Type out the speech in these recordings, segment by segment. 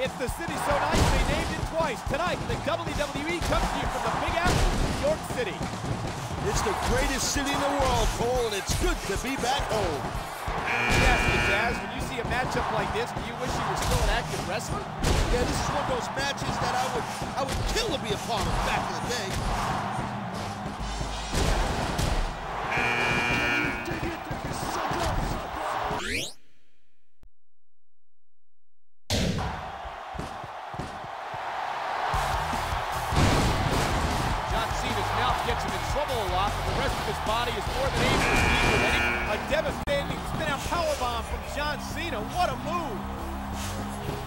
It's the city so nice they named it twice. Tonight, the WWE comes to you from the Big Apple, New York City. It's the greatest city in the world, Cole, and it's good to be back home. Yes, Tazz, when you see a matchup like this, do you wish you were still an active wrestler? Yeah, this is one of those matches that I would I would kill to be a part of back in the day. John Cena. What a move!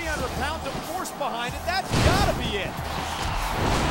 300 pounds of force behind it. That's gotta be it.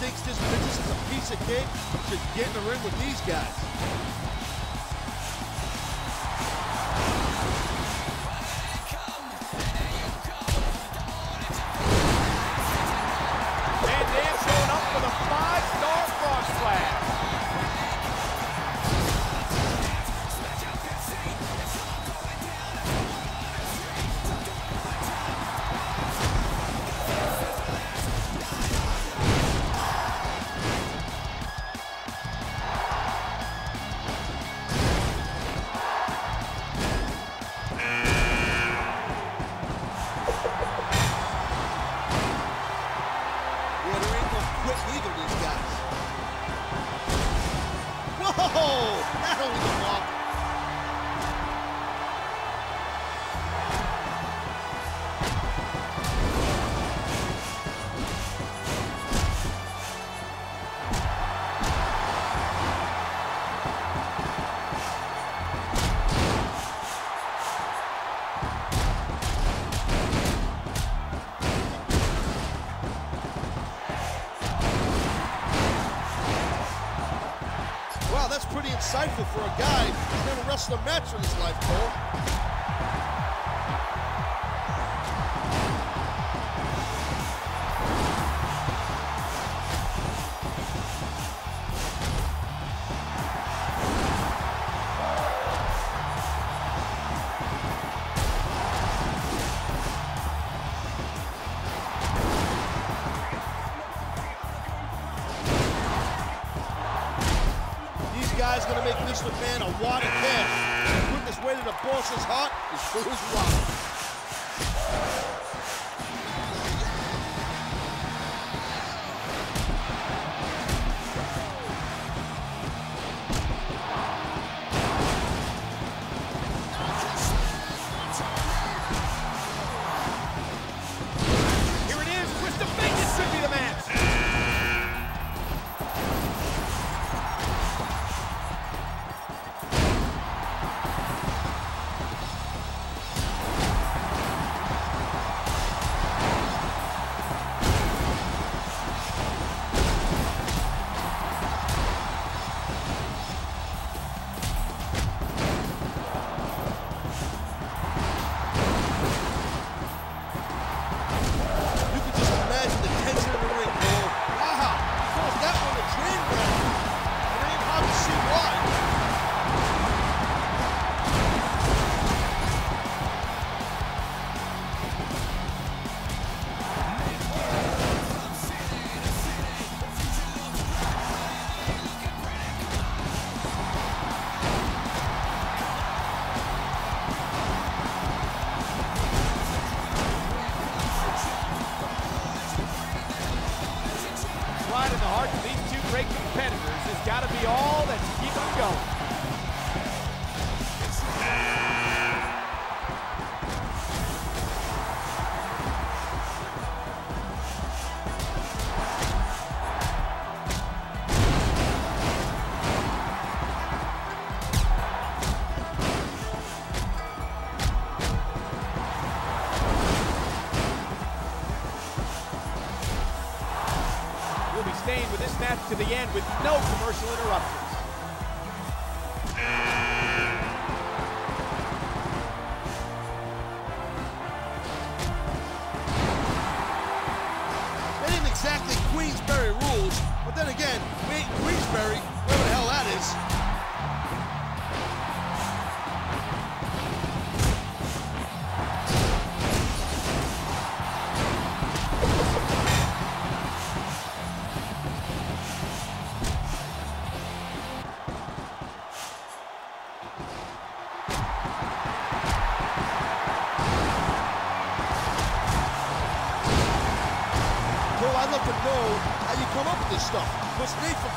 thinks this business is a piece of cake should get in the ring with these guys. for a guy who's never wrestled a match in his life, Cole.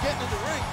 getting in the ring.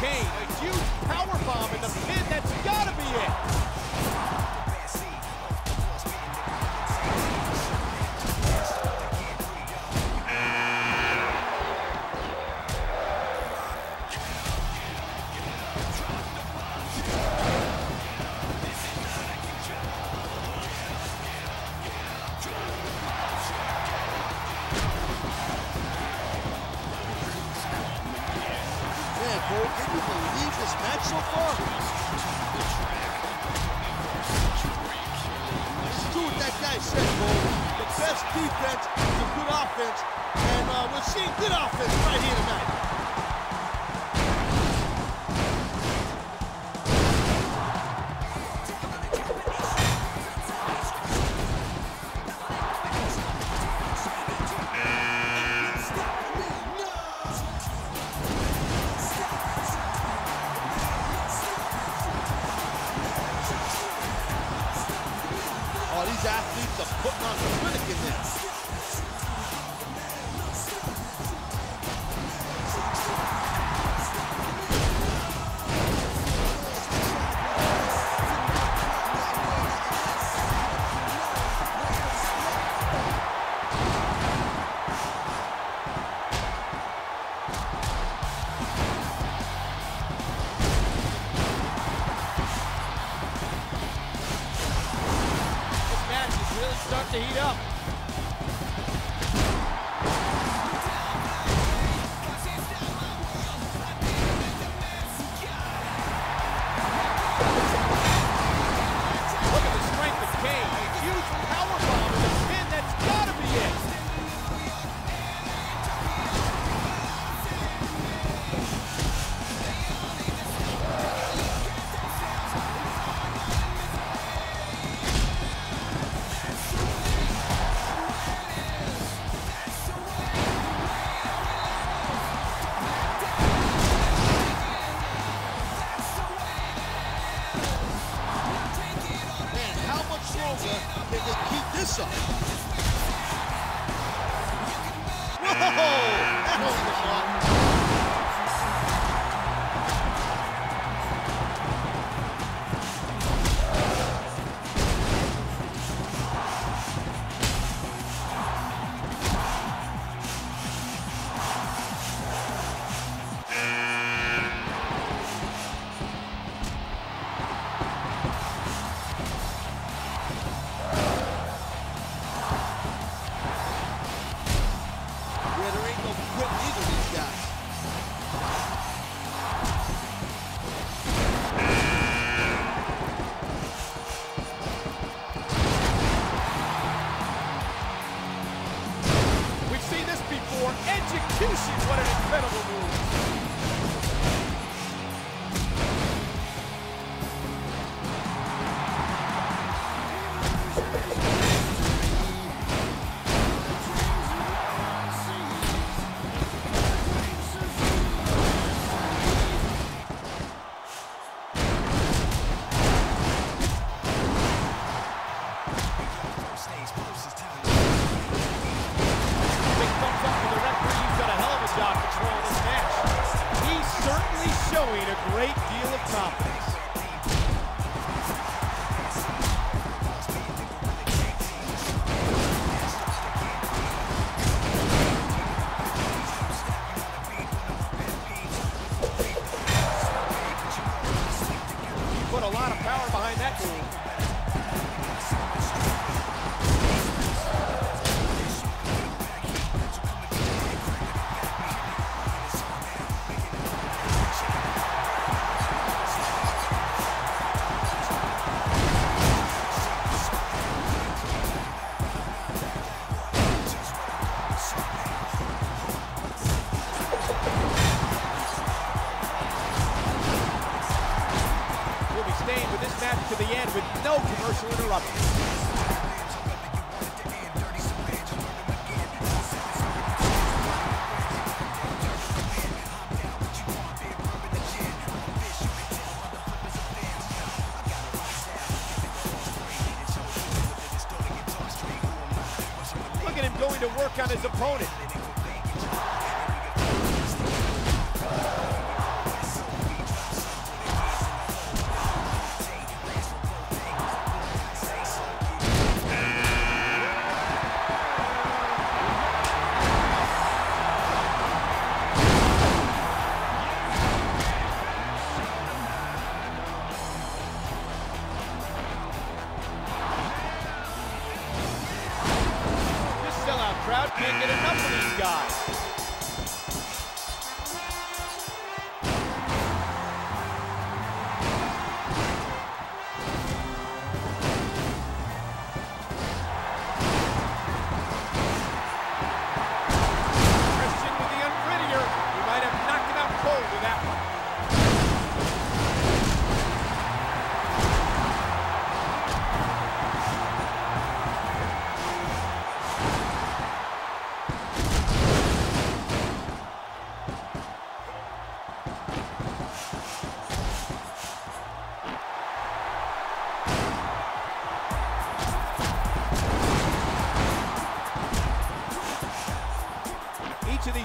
Kane. A huge power bomb in the pit. Yeah, there ain't no quit either of these guys. We've seen this before. Execution, what an incredible move.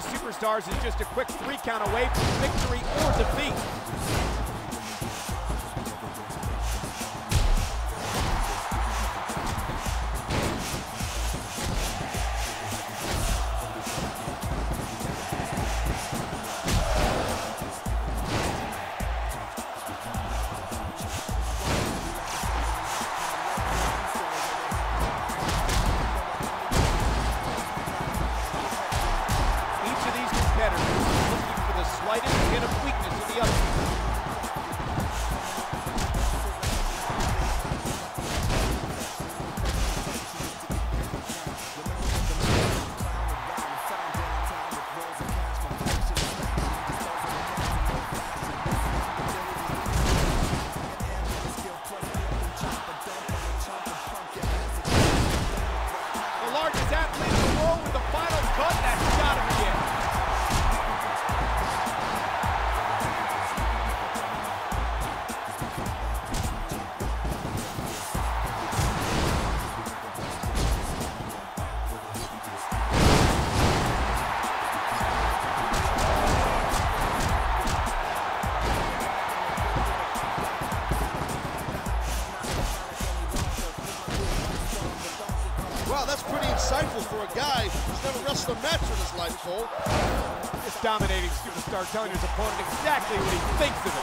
superstars is just a quick three count away from victory or defeat. telling his opponent exactly what he thinks of it.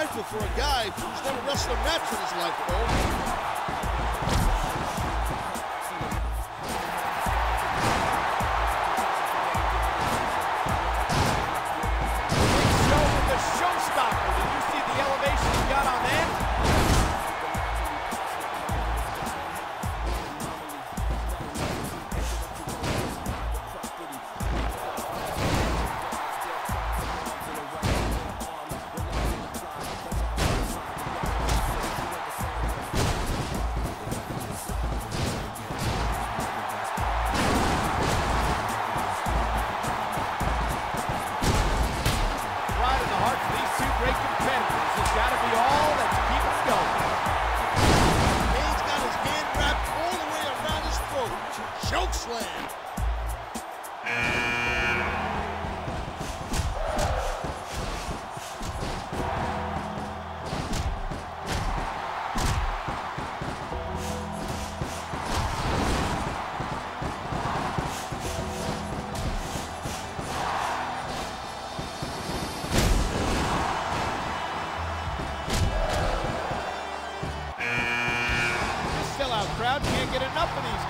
rifle for a guy who's never wrestled a match in his life, bro. Choke slam.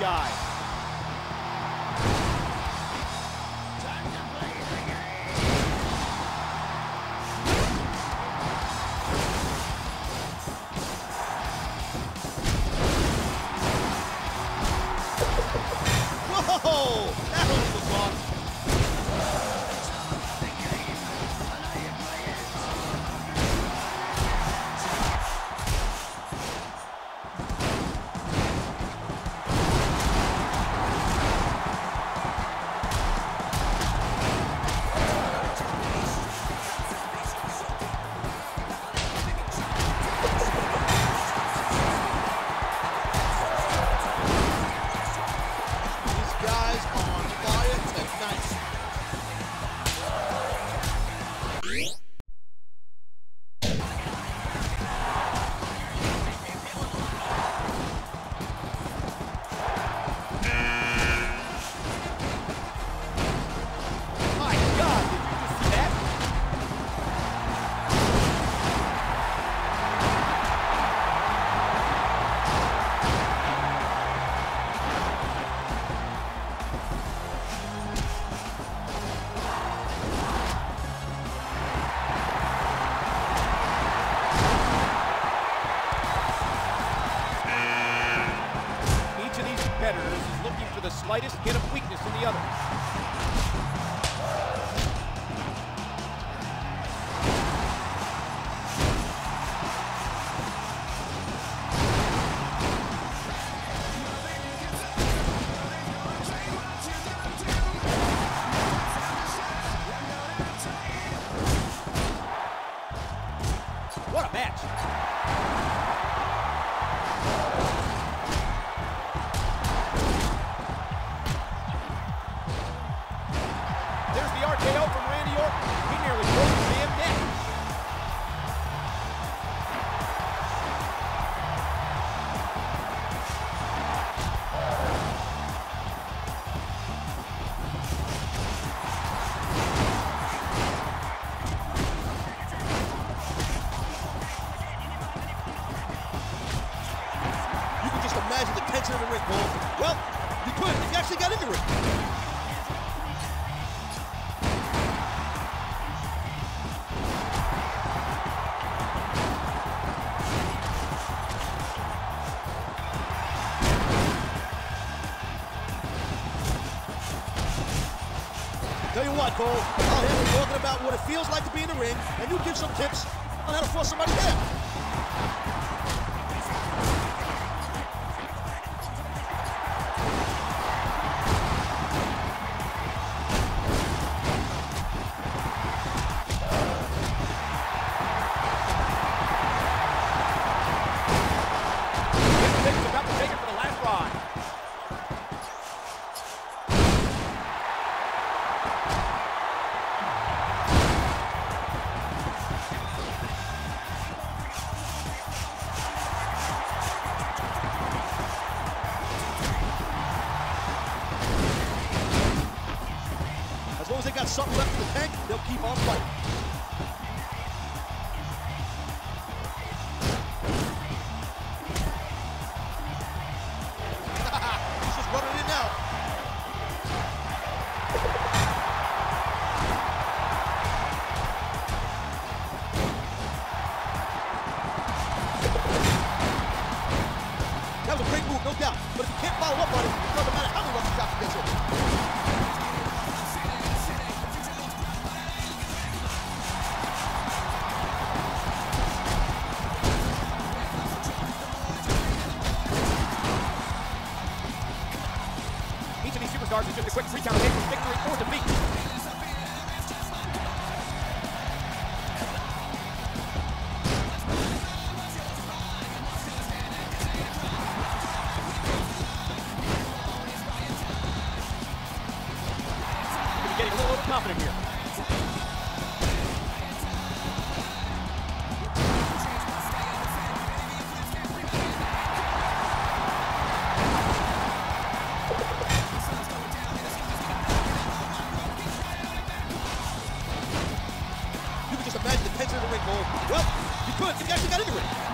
guy. Tell you what, Cole, I'll have him talking about what it feels like to be in the ring, and you give some tips on how to force somebody down. Well, he puts. He actually got into it.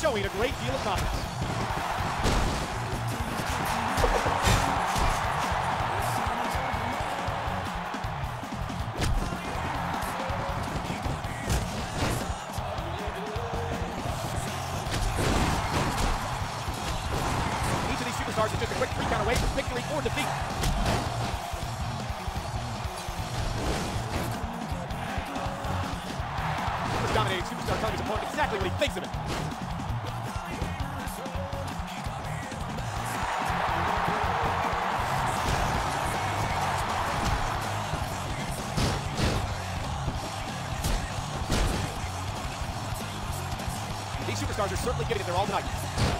showing a great deal of confidence. Yes.